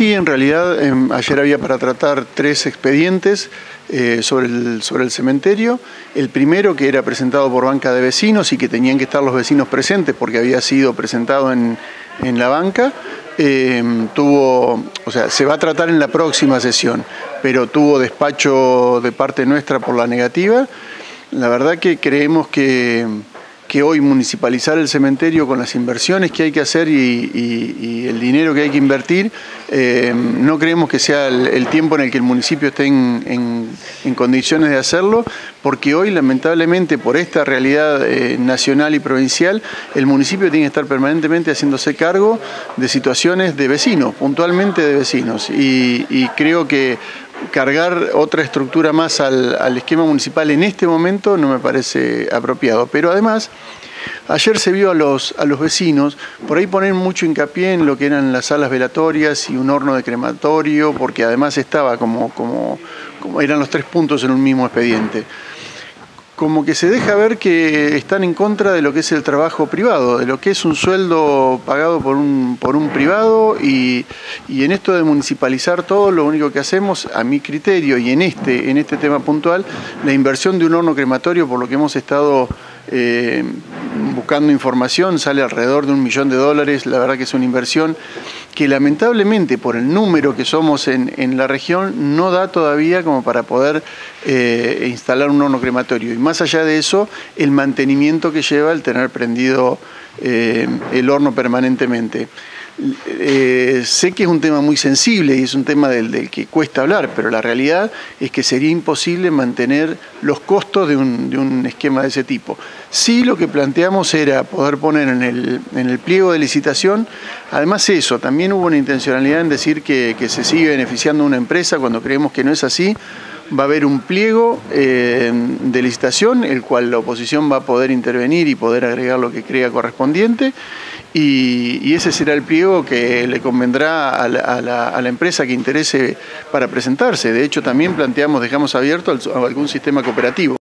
Sí, en realidad em, ayer había para tratar tres expedientes eh, sobre, el, sobre el cementerio. El primero que era presentado por banca de vecinos y que tenían que estar los vecinos presentes porque había sido presentado en, la banca. Em, tuvo, o sea, se va a tratar en la próxima sesión, pero tuvo despacho de parte nuestra por la negativa. La verdad que creemos que que hoy municipalizar el cementerio con las inversiones que hay que hacer y, el dinero que hay que invertir, eh, no creemos que sea el, tiempo en el que el municipio esté en, condiciones de hacerlo, porque hoy lamentablemente por esta realidad eh, nacional y provincial, el municipio tiene que estar permanentemente haciéndose cargo de situaciones de vecinos, puntualmente de vecinos. y creo que cargar otra estructura más al, esquema municipal en este momento no me parece apropiado. Pero además, ayer se vio a los, a los vecinos, por ahí poner mucho hincapié en lo que eran las salas velatorias y un horno de crematorio, porque además estaba como, como, como eran los tres puntos en un mismo expediente como que se deja ver que están en contra de lo que es el trabajo privado, de lo que es un sueldo pagado por un, por un privado y, en esto de municipalizar todo, lo único que hacemos, a mi criterio y en este, en este tema puntual, la inversión de un horno crematorio, por lo que hemos estado eh, buscando información, sale alrededor de un millón de dólares, la verdad que es una inversión que lamentablemente por el número que somos en, la región no da todavía como para poder eh, instalar un horno crematorio. Y más allá de eso, el mantenimiento que lleva el tener prendido eh, el horno permanentemente. Eh, sé que es un tema muy sensible y es un tema del, que cuesta hablar, pero la realidad es que sería imposible mantener los costos de un, esquema de ese tipo. Sí lo que planteamos era poder poner en el, pliego de licitación, además eso, también hubo una intencionalidad en decir que, se sigue beneficiando una empresa cuando creemos que no es así, va a haber un pliego eh, de licitación, el cual la oposición va a poder intervenir y poder agregar lo que crea correspondiente. Y, ese será el pliego que le convendrá a la, empresa que interese para presentarse. De hecho, también planteamos, dejamos abierto algún sistema cooperativo.